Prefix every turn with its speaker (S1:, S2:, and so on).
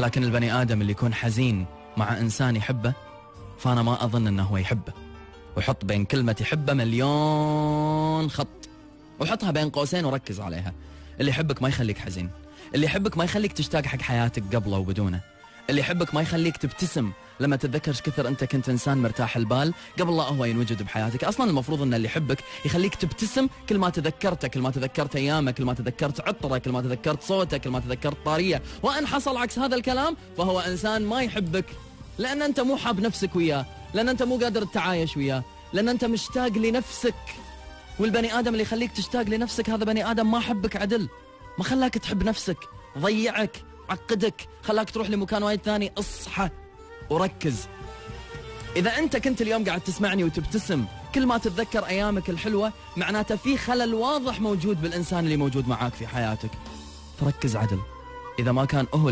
S1: ولكن البني آدم اللي يكون حزين مع إنسان يحبه فأنا ما أظن أنه هو يحبه. وحط بين كلمة يحبه مليون خط. وحطها بين قوسين وركز عليها. اللي يحبك ما يخليك حزين. اللي يحبك ما يخليك تشتاق حق حياتك قبله وبدونه. اللي يحبك ما يخليك تبتسم. لما تتذكر كثر أنت كنت إنسان مرتاح البال قبل لا هو ينوجد بحياتك. أصلا المفروض إن اللي يحبك يخليك تبتسم كل ما تذكرته كل ما تذكرت ايامك كل ما تذكرت عطره كل ما تذكرت صوته كل ما تذكرت طاريه. وإن حصل عكس هذا الكلام فهو إنسان ما يحبك لأن أنت مو حاب نفسك وياه لأن أنت مو قادر تتعايش وياه لأن أنت مشتاق لنفسك. والبني آدم اللي يخليك تشتاق لنفسك هذا بني آدم ما حبك عدل. ما خلاك تحب نفسك ضيعك. عقدك خلاك تروح لمكان وايد ثاني. اصحى وركز. إذا أنت كنت اليوم قاعد تسمعني وتبتسم كل ما تتذكر أيامك الحلوة معناته في خلل واضح موجود بالإنسان اللي موجود معاك في حياتك. فركز عدل. إذا ما كان الأيام